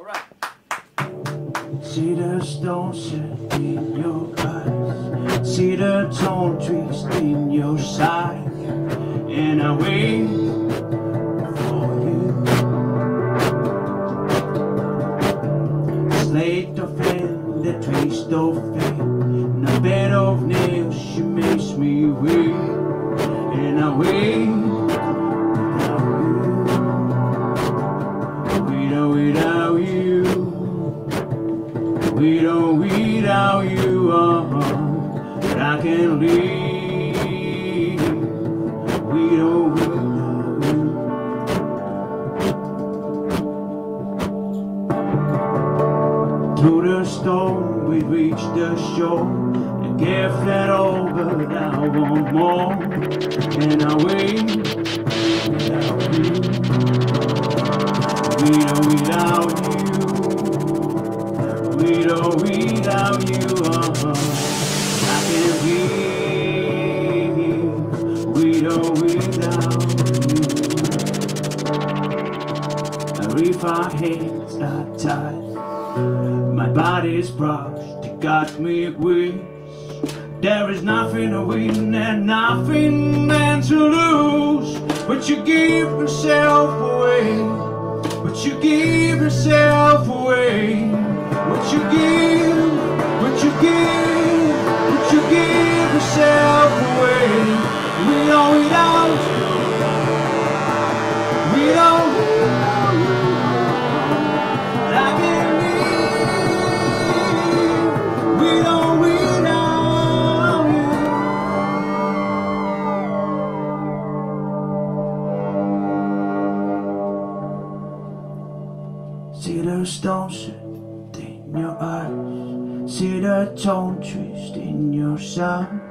All right. See the stones set in your eyes. See the tall trees in your side. And I wait for you. Slate of hand, the twist of fate. In a bed of nails, she makes me wait. And I wait We don't without you, uh, but I can live. We don't without you. Through the storm, we reach the shore. And give that over, but I want more. And I wait without you. We don't without you. Don't without you, uh-huh. I can't breathe. We don't without you. And if our hands are tied, my body's brushed, it got me weak. There is nothing to win and nothing then to lose. But you give yourself away. But you give yourself yourself away. We don't you. We don't without you. But I can't live. We don't. See the stones in your eyes. See the tone twist in your side.